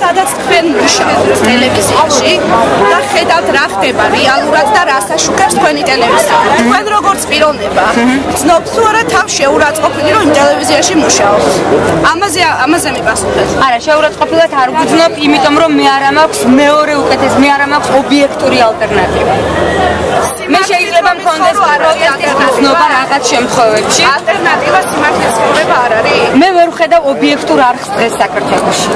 სადაც თქვენ მუშაობთ ტელევიზიაში და ხედავთ რა ხდება რეალურად და რა საშუქებს თქვენი ტელევიზია. თქვენ როგორც პიროვნება ცნობთ თუ არა თავს შეურაცხყოფილი რომ ტელევიზიაში მუშაობთ. ამაზე ამაზე მიპასუხეთ. არა, შეურაცხყოფილად არ ვგრძნობ, იმიტომ რომ მე არ მაქვს მეორე უკეთეს, მე არ მაქვს ობიექტური ალტერნატივა. მე შეიძლება მქონდეს პროტესტის გრძნობა რაღაც შემთხვევებში. ალტერნატივა სიმართლეს არის? მე ვერ ვხედავ ობიექტურ არხს დღეს საქართველოში.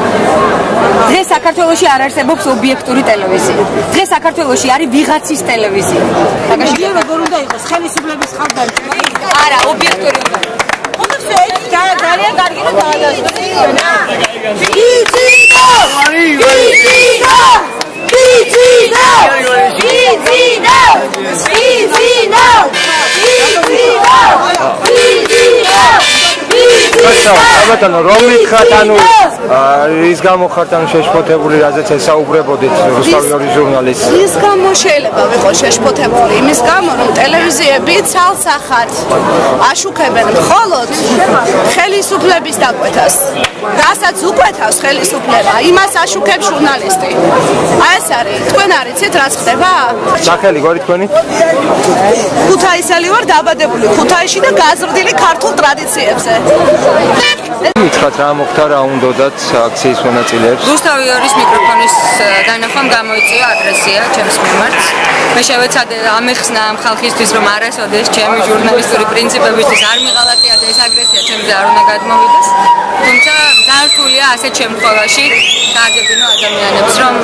დღეს საქართველოში არ არსებობს ობიექტური ტელევიზია. დღეს საქართველოში არის ვიღაცის ტელევიზია. მაგაში როგორ უნდა იყოს ხელისუფლების ხალხი? არა, ობიექტური უნდა. ხუთზე ერთი ძალიან კარგი და დაადასტურებინა. ბიძინა! ხო, ბატონო, რომლით ხართ ანუ ის გამო ხართ ანუ შეშფოთებული, რაზეც ესაუბრებოდით რუსთავი ორი ჟურნალისტი. ის გამო შეიძლება ვიყო შეშფოთებული, იმის გამო რომ ტელევიზიები ცალსახად აშუქებენ მხოლოდ ხელისუფლების დაკვეთას. რასაც უკვეთავს ხელისუფლება, იმას აშუქებს ჟურნალისტი. აი ეს არის, თქვენ არიცით რაც ხდება? სახელი გორი თქვენი? ქუთაისელი ვარ დაბადებული ქუთაისში და გაზრდილი ქართულ ტრადიციებზე. მითხრათ რა მოხდა რა უნდათ აქციის მონაწილეებს? რუსთავი ორის მიკროფონის დანახვამ გამოიწვია აგრესია ჩემს მიმართ. მე შევეცადე ამეხსნა ამ ხალხისთვის რომ არასოდეს ჩემი ჟურნალისტური პრინციპებისთვის არ მიღალატია და ეს აგრესია ჩემზე არ უნდა გადმოვიდეს. თუმცა ძალიან რთულია ასეთ შემთხვევაში დააგებინო ადამიანებს რომ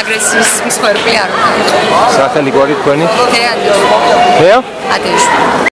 აგრესიის მსხვერპლი არ უნდა. სახელი გორი თქვენი? თეატრი. თეა? ატეიშვილი.